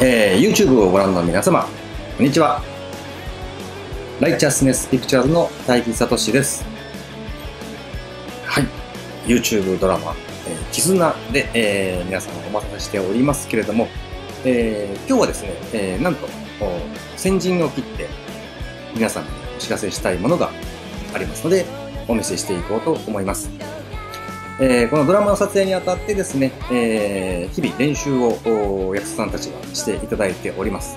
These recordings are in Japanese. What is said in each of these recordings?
えー YouTube をご覧の皆様、こんにちは。ライチャスネスピクチャーズの大木聡です。はい。YouTube ドラマ、えー絆で、えー皆さんお待たせしておりますけれども、えー今日はですね、えーなんと、お先陣を切って皆さんにお知らせしたいものがありますので、お見せしていこうと思います。えーこのドラマの撮影にあたってですね、えー日々練習を役者さんたちがしていただいております。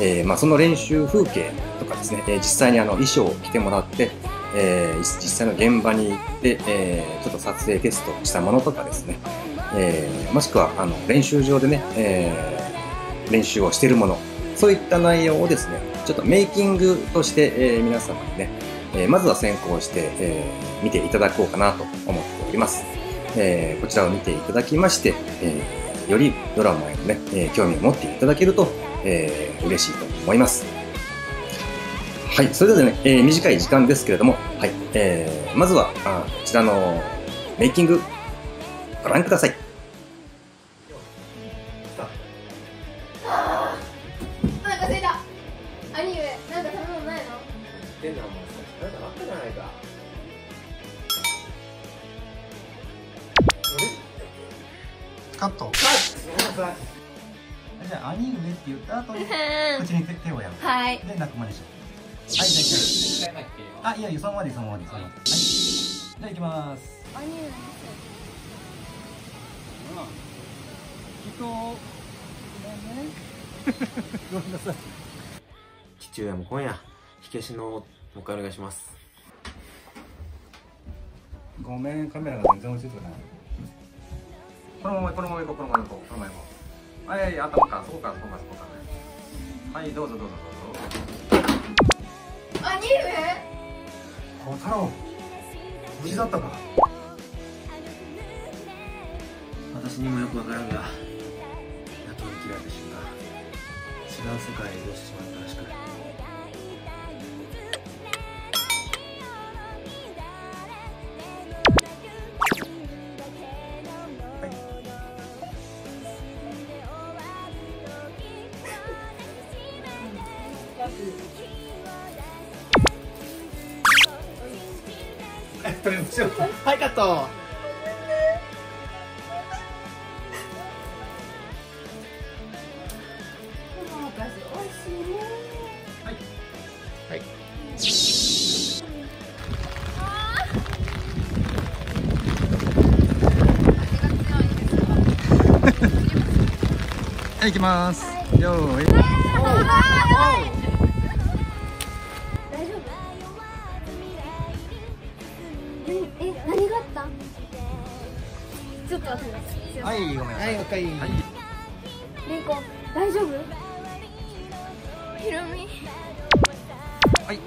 えーまあ、その練習風景とかですね、え実際にあの衣装を着てもらって、え実際の現場に行って、えちょっと撮影テストしたものとかですね、えもしくはあの練習場でね、え練習をしているもの、そういった内容をですね、ちょっとメイキングとして、え皆様にね、えーまずは先行して、えー見ていただこうかなと思っております。えーこちらを見ていただきまして、えーよりドラマへのね、え興味を持っていただけると、えー嬉しいと思います。はい、それではね、え短い時間ですけれども、はい、えーまずはあこちらのメイキング、ご覧ください。カット。じゃあ兄上って言った後に口に手手をやる。はい。で泣くまでしょ。はいじゃあ行きます。あいやいやそのままでそのままでそのままではい。じゃあ行きます。兄上人ごめんなさい。父親も今夜火消しのもう一回お願いします。ごめんカメラが全然落ちてないこのままこのまま行こうこのまま行こうこのまま行こうはいはい頭かそこかそこかそこかね。はいどうぞどうぞどうぞ。兄上？小太郎。無事だったか。私にもよくわからんが泣きに切られた瞬間違う世界へ移動してしまったらしくとりあえずしようはい。カットはい行きます。よーいちょっと待ってくださいはいごめんなさい。はいおかえりはい。レイコ大丈夫？ひろみ。はい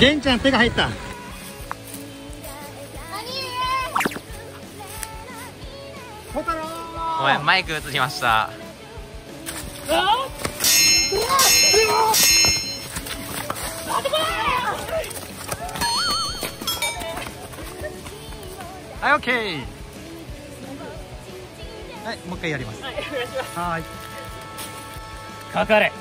玄ちゃん手が入ったごめん、マイク映りました。はい、オッケー。はい、もう一回やります。はい、はい。かかれ。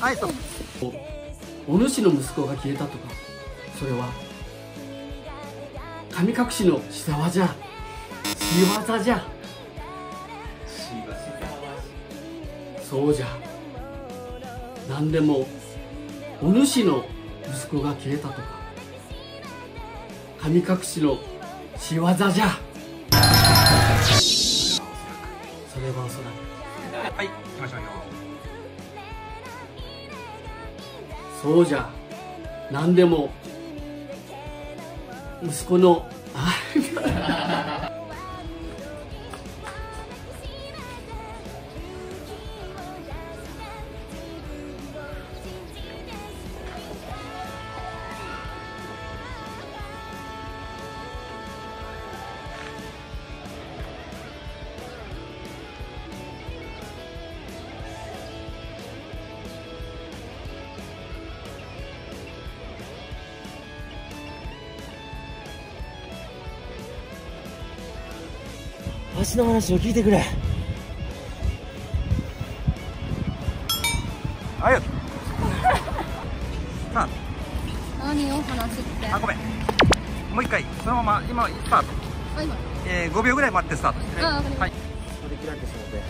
はい、ストップ。お主の息子が消えたとかそれは神隠しの仕業じゃ仕業じゃそうじゃ。何でもお主の息子が消えたとか。神隠しの仕業じゃ。それはおそらくはい行きましょうよ。そうじゃ。何でも息子のあわしの話を聞いてくれ。はい さ何を話して？ああごめん。もう一回。そのまま今スタート、あ今えー、5秒ぐらい待ってスタート。してねあわかりました。はい。取り切られてしまって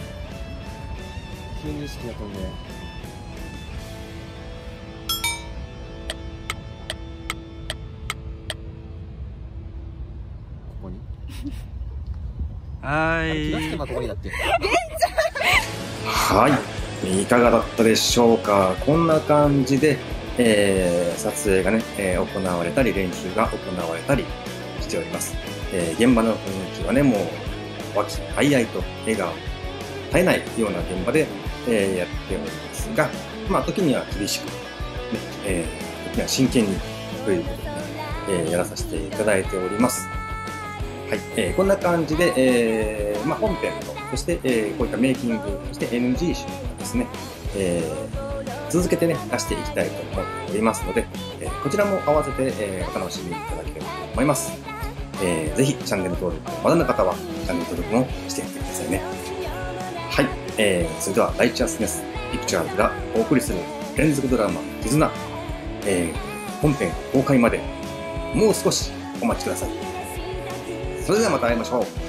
急に意識が飛んで。ここに？は気がつけばここにだってはい。いかがだったでしょうか？こんな感じで、えー撮影がね、えー行われたり、練習が行われたりしております。えー現場の雰囲気はね、もう、和気あいあいと笑顔、絶えないような現場で、えーやっておりますが、まあ、時には厳しく、ね、えー時には真剣にということで、ねえーやらさせていただいております。はい、えーこんな感じで、えーまあ、本編と、そして、えーこういったメイキング、そして NG 集をですね、えー続けてね、出していきたいと思っておりますので、えーこちらも合わせて、えーお楽しみいただければと思います。えーぜひチャンネル登録まだの方はチャンネル登録もしていってくださいね。はい、えーそれではライチャスネスピクチャーズがお送りする連続ドラマ絆、えー本編公開までもう少しお待ちください。それではまた会いましょう。